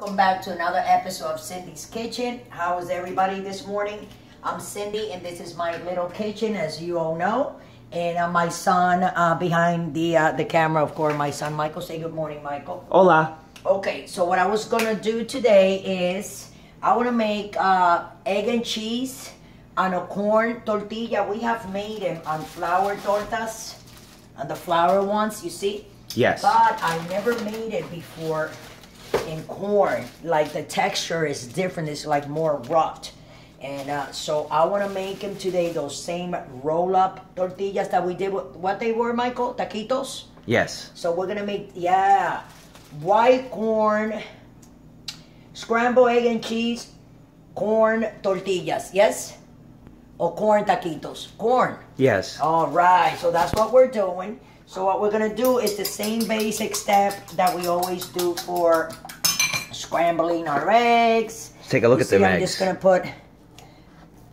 Welcome back to another episode of Cindy's Kitchen. How is everybody this morning? I'm Cindy, and this is my little kitchen, as you all know. And uh, my son uh, behind the uh, the camera, of course, my son Michael. Say good morning, Michael. Hola. Okay, so what I was gonna do today is I wanna make uh, egg and cheese on a corn tortilla. We have made them on flour tortas, on the flour ones, you see. Yes. But I never made it before in corn. Like the texture is different. It's like more rot. And uh, so I want to make them today. Those same roll-up tortillas that we did. with- What they were, Michael? Taquitos. Yes. So we're gonna make yeah, white corn, scrambled egg and cheese, corn tortillas. Yes. Or corn taquitos. Corn. Yes. All right, so that's what we're doing. So what we're gonna do is the same basic step that we always do for scrambling our eggs. Let's take a look You at them see, I'm eggs. just gonna put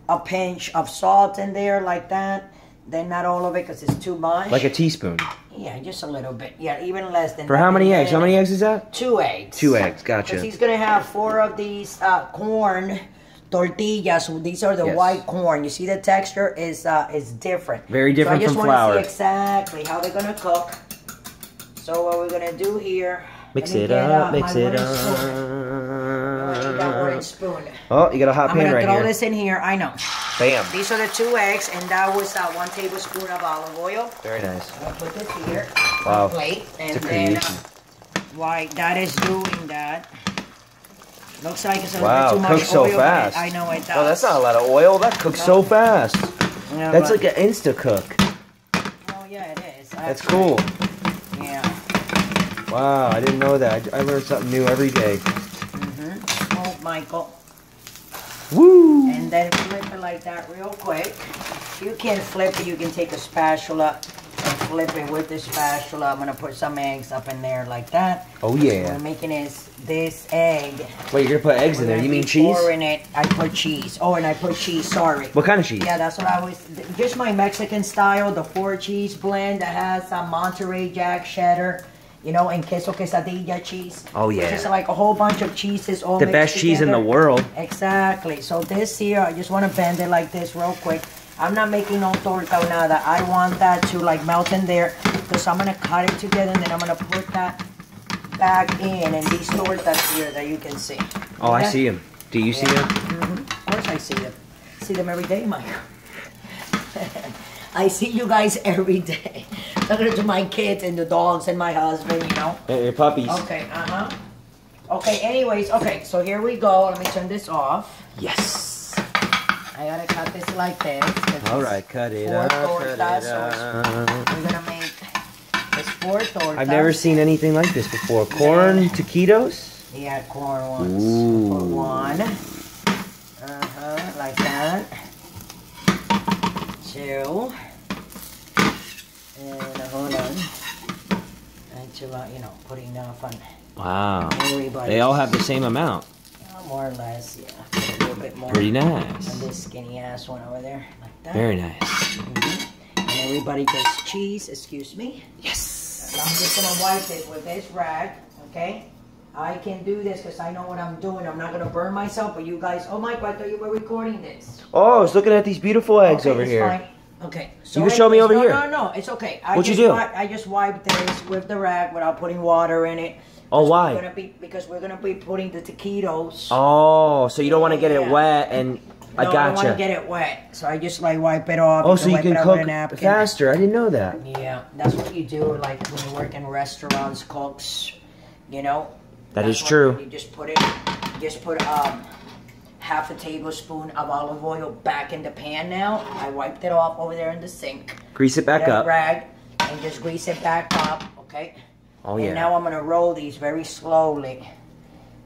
a pinch of salt in there like that. Then not all of it because it's too much. Like a teaspoon. yeah, just a little bit. Yeah, even less than For how many eggs? How many eggs is that? Two eggs. Two eggs. Gotcha. he's gonna have four of these uh, corn tortillas. These are the Yes. white corn. You see the texture is uh, is different. Very different so I just from wanna flour. See exactly how they're gonna cook. So what we're gonna do here? Mix it up. Mix it wooden spoon. I need that wooden up. spoon. Oh, you got a hot I'm pan gonna throw this in here. I know. Bam. These are the two eggs, and that was uh, one tablespoon of olive oil. Very nice. I'm gonna put this here. Wow. Plate, and then. Uh, why that is doing that. Looks like it's a Wow, little too much cooks so oil, but fast. I know it does. Oh, that's not a lot of oil. That cooks so fast. Yeah, That's like an insta cook. Oh yeah, it is. That's actually. cool. Yeah. Wow, I didn't know that. I I learned something new every day. Mhm. Oh, Michael. Woo! And then flip it like that real quick. You can flip it. You can take a spatula and flip it with the spatula. I'm gonna put some eggs up in there like that. Oh What yeah. I'm making is this egg. Wait, you're gonna put eggs in We're there? You mean cheese? Pouring it. I put cheese. Oh, and I put cheese. Sorry. What kind of cheese? Yeah, that's what I was. Just my Mexican style, the four cheese blend that has some Monterey Jack cheddar, you know, and queso quesadilla cheese. Oh, yeah. is like a whole bunch of cheeses all The best cheese in the world. Exactly. So this here, I just want to bend it like this real quick. I'm not making no torta or nada. I want that to like melt in there. So I'm gonna cut it together and then I'm gonna put that back in and these tortas here that you can see. Oh, I see him. Do you see Yeah. him? Mm-hmm. Of course I see them. See them every day, Mike. I see you guys every day. Talking to my kids and the dogs and my husband, you know. Hey, your puppies. Okay, uh-huh. Okay, anyways, okay, so here we go. Let me turn this off. Yes. I gotta cut this like this. All right, cut it four up. Cut tortas, it so. We're gonna make this four tortas. I've never seen anything like this before. Corn taquitos? Yeah, corn ones. Ooh. Put one. Uh-huh, like that. Two. And uh, hold on. And to, uh, you know, putting enough on Wow. everybody. They all have the same amount. Uh, more or less, yeah. A little bit more. Pretty nice. this skinny ass one over there, like that. Very nice. Mhm. And everybody gets cheese, excuse me. Yes. I'm just gonna wipe it with this rag, okay? I can do this because I know what I'm doing. I'm not gonna burn myself, but you guys, oh Mike, I thought you were recording this. Oh, I was looking at these beautiful eggs Okay, over here. fine. Okay. So You can show me over no, here. No, no, no. it's okay. I What'd you just do? wi- I just wiped this with the rag without putting water in it. Oh, why? We're gonna be, because we're gonna be putting the taquitos. Oh, so you don't want to get it wet and I no, I want to get it wet, so I just like wipe it off. Oh, so you wipe can it out with a cook faster. I didn't know that. Yeah, that's what you do, like when you work in restaurants, cooks, you know. That's true. You just put it, just put um, half a tablespoon of olive oil back in the pan now. I wiped it off over there in the sink. Grease it back Get up. Rag, and just grease it back up, okay? Oh And yeah. now I'm gonna roll these very slowly,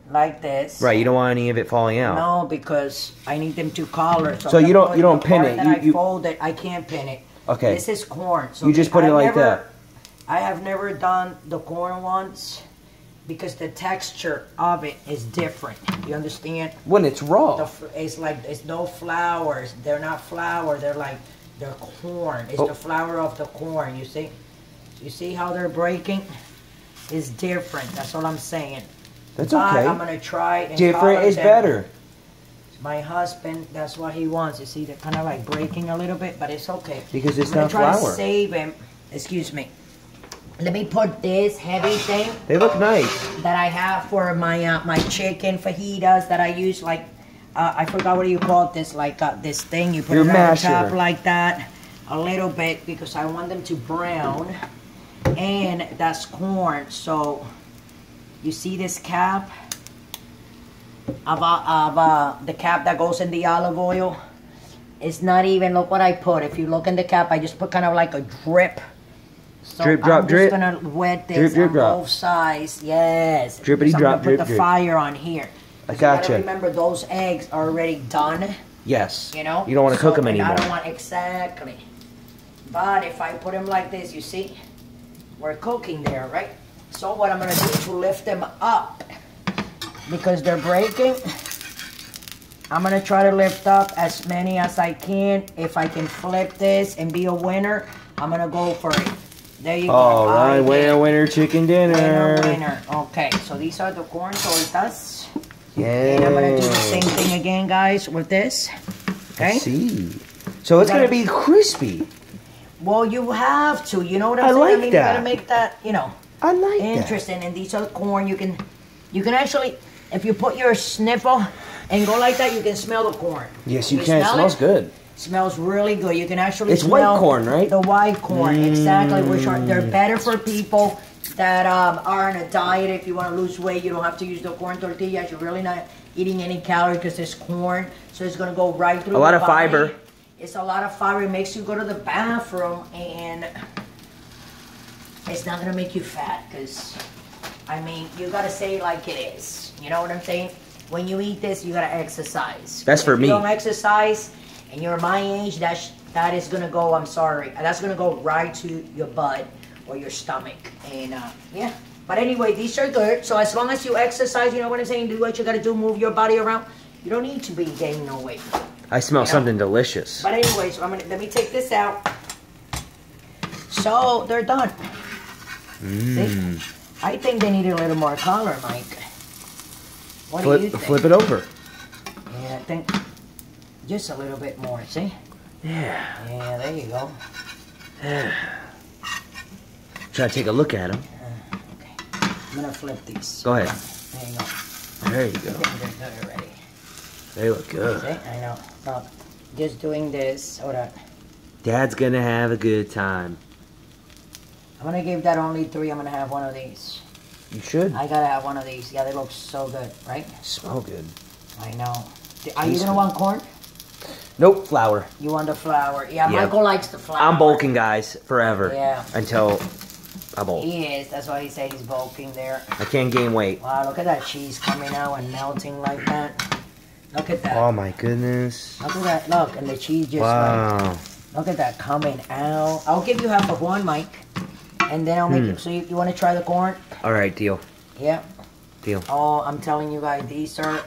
like this. Right, you don't want any of it falling out. No, because I need them to color. So I'm you don't- you don't pin it, That you- I fold it. I can't pin it. Okay. This is corn. So You just put it I've like never- that. I have never done the corn ones because the texture of it is different. You understand? When it's raw. f- it's like it's no flowers. They're not flour. They're like they're corn. It's Oh. the flour of the corn. You see? You see how they're breaking? It's different. That's all I'm saying. That's but okay. I'm gonna try and Different is better. My husband, that's what he wants. You see, they're kind of like breaking a little bit, but it's okay. Because it's I'm gonna try flour. to save him. Excuse me. Let me put this heavy thing They look nice. that I have for my uh, my chicken fajitas that I use like uh, I forgot what you call this like uh, this thing. You put Your it on the top like that a little bit because I want them to brown. And that's corn. So you see this cap? Of, uh, of uh, the cap that goes in the olive oil? It's not even look what I put. If you look in the cap I just put kind of like a drip so Drip, drop, I'm drip. just gonna wet this Drip, drip, on drop. both sides. Yes. Drippity I'm drop, gonna drip, put the drip. fire on here. I You gotta gotcha. remember those eggs are already done. Yes. You know. You don't want to So- cook them anymore. I don't want exactly. But if I put them like this, you see, we're cooking there, right? So what I'm gonna do to lift them up because they're breaking. I'm gonna try to lift up as many as I can. If I can flip this and be a winner, I'm gonna go for it. There you All go. All right, winner, winner, chicken dinner. Winner, winner. Okay, so these are the corn tortas. Yeah. And I'm gonna do the same thing again, guys, with this. Okay? See. So it's gonna be crispy. Well, you have to. You know what I'm I saying? like I mean, that. you gotta make that, you know, I like that. interesting. And these are corn. You can, you can actually, if you put your sniffle and go like that, you can smell the corn. Yes, you can. It smell smells good. Smells really good. You can actually It's white corn, right? The white corn, exactly. Which are they're Mm. better for people that um, are on a diet. If you want to lose weight, you don't have to use the corn tortillas. You're really not eating any calories because it's corn, so it's gonna go right through. A lot of body. fiber. It's a lot of fiber. It makes you go to the bathroom, and it's not gonna make you fat. Cause I mean, you gotta say it like it is. You know what I'm saying? When you eat this, you gotta exercise. That's for if me. You don't exercise, and you're my age. That's that is gonna go. I'm sorry. That's gonna go right to your butt or your stomach. And uh, yeah. But anyway, these are good. So as long as you exercise, you know what I'm saying. Do what you gotta do. Move your body around. You don't need to be gaining no weight. I smell Yeah. something delicious. But anyway, so I'm gonna let me take this out. So they're done. Mm. See? I think they need a little more color, Mike. What do you Flip, think? flip it over. Yeah, I think just a little bit more. See? Yeah. Yeah, there you go. Yeah. Try to take a look at them. Uh, okay, I'm gonna flip these. Go ahead. There you go. There you go. they're already. They look See? good. I know. Look, just doing this. Hold on. Dad's gonna have a good time. I'm gonna give that only three. I'm gonna have one of these. You should. I gotta have one of these. Yeah, they look so good, right? Smell good. I know. Are you gonna want corn? Nope, flour. You want the flour? Yeah, Yeah. Michael likes the flour. I'm bulking, guys, forever. Yeah. Until I bulk. He is. That's why he said he's bulking there. I can't gain weight. Wow, look at that cheese coming out and melting like that. Look at that. Oh my goodness. Look at that. Look, and the cheese just Wow. like, look at that coming out. I'll give you half of one, Mike. And then I'll make Hmm. it. So you, you want to try the corn? All right, deal. Yeah. Deal. Oh, I'm telling you guys, these are,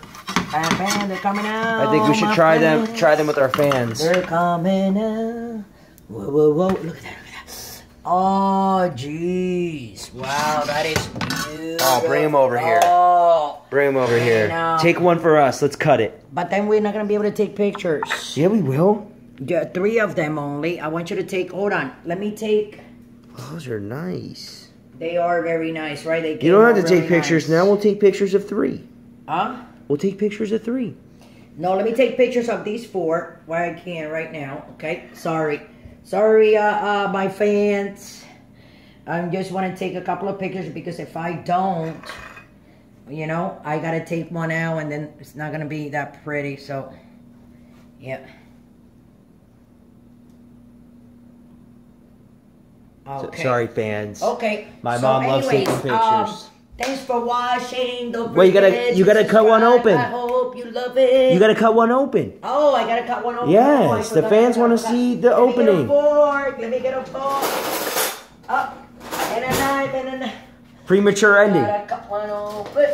bam, bam, they're coming out. I think we should try them. Try them with our fans. They're coming out. Whoa, whoa, whoa. Look at that. Look at that. Oh, jeez. Wow, that is beautiful. Oh, bring 'em over here. Oh. Bring them over here. know. Take one for us. Let's cut it. But then we're not going to be able to take pictures. Yeah, we will. Yeah, three of them only. I want you to take, hold on. Let me take, Those are nice. they are very nice, right? They You don't have to take really pictures nice. now. We'll take pictures of three. Huh? We'll take pictures of three. No, let me take pictures of these four while I can right now. Okay, sorry, sorry, uh, uh, my fans. I just want to take a couple of pictures because if I don't, you know, I gotta take one out and then it's not gonna be that pretty. So, yeah. Okay. sorry, fans. Okay. My so mom loves anyways, taking um, pictures. Thanks for watching. Don't Wait, you gotta- you gotta cut one open. I hope you love it. You gotta cut one open. Oh, I gotta cut one open. Yes, Oh, the fans wanna see the Let me opening. get a fork. Let me get a fork. Up and a knife and a knife. Premature ending. Gotta cut one open.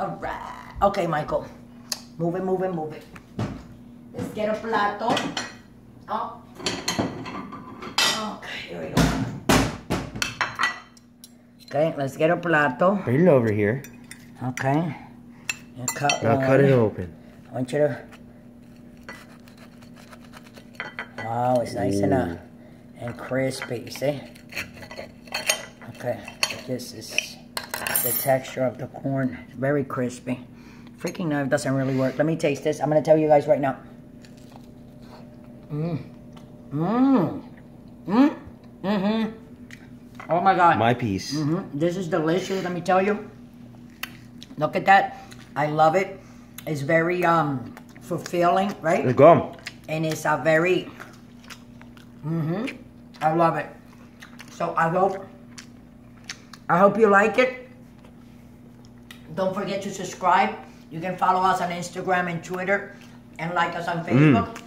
All right. Okay, Michael. Move it, move it, move it. Let's get a plato. Oh. Okay, let's get a plato. Bring it over here. Okay. And cut Now one. cut it open. I want you to. Wow, it's nice and uh, and crispy. See? Okay, this is the texture of the corn. It's very crispy. Freaking knife doesn't really work. Let me taste this. I'm gonna tell you guys right now. Mmm. Mmm. Mmm. Mm-hmm. Oh my god. My piece. hmm This is delicious. Let me tell you. Look at that. I love it. It's very um fulfilling, right? Let's go. And it's a very. mm-hmm. I love it. So I hope. I hope you like it. Don't forget to subscribe. You can follow us on Instagram and Twitter, and like us on Facebook.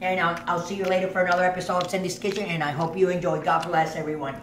And I'll, I'll see you later for another episode of Cindy's Kitchen. And I hope you enjoy. God bless everyone.